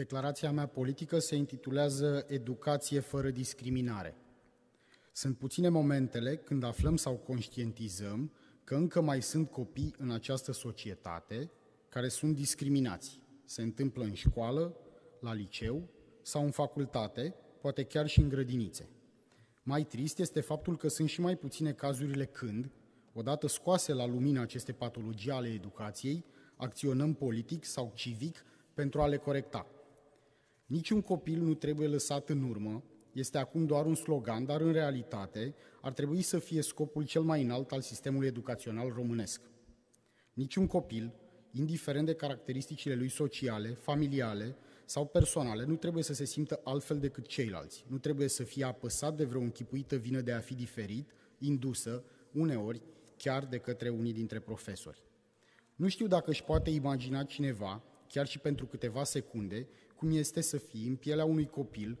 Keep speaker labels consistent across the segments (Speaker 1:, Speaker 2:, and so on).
Speaker 1: Declarația mea politică se intitulează Educație fără discriminare. Sunt puține momentele când aflăm sau conștientizăm că încă mai sunt copii în această societate care sunt discriminați. Se întâmplă în școală, la liceu sau în facultate, poate chiar și în grădinițe. Mai trist este faptul că sunt și mai puține cazurile când, odată scoase la lumină aceste patologii ale educației, acționăm politic sau civic pentru a le corecta. Niciun copil nu trebuie lăsat în urmă, este acum doar un slogan, dar în realitate ar trebui să fie scopul cel mai înalt al sistemului educațional românesc. Niciun copil, indiferent de caracteristicile lui sociale, familiale sau personale, nu trebuie să se simtă altfel decât ceilalți. Nu trebuie să fie apăsat de vreo închipuită vină de a fi diferit, indusă, uneori, chiar de către unii dintre profesori. Nu știu dacă își poate imagina cineva, chiar și pentru câteva secunde, cum este să fii în pielea unui copil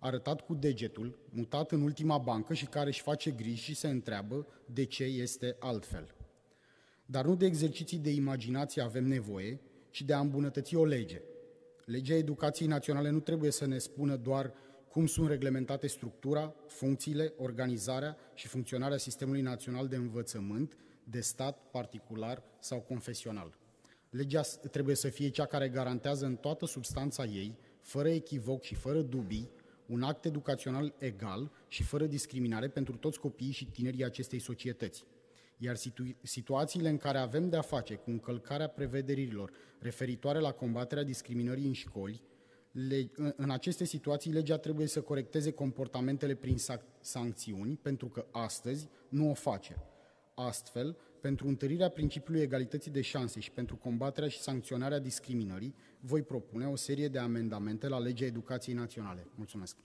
Speaker 1: arătat cu degetul, mutat în ultima bancă și care își face griji și se întreabă de ce este altfel. Dar nu de exerciții de imaginație avem nevoie, ci de a îmbunătăți o lege. Legea Educației Naționale nu trebuie să ne spună doar cum sunt reglementate structura, funcțiile, organizarea și funcționarea Sistemului Național de Învățământ, de stat, particular sau confesional. Legea trebuie să fie cea care garantează în toată substanța ei, fără echivoc și fără dubii, un act educațional egal și fără discriminare pentru toți copiii și tinerii acestei societăți. Iar situ- situațiile în care avem de-a face cu încălcarea prevederilor referitoare la combaterea discriminării în școli, le, în aceste situații legea trebuie să corecteze comportamentele prin sancțiuni, pentru că astăzi nu o face. Astfel, pentru întărirea principiului egalității de șanse și pentru combaterea și sancționarea discriminării, voi propune o serie de amendamente la legea educației naționale. Mulțumesc!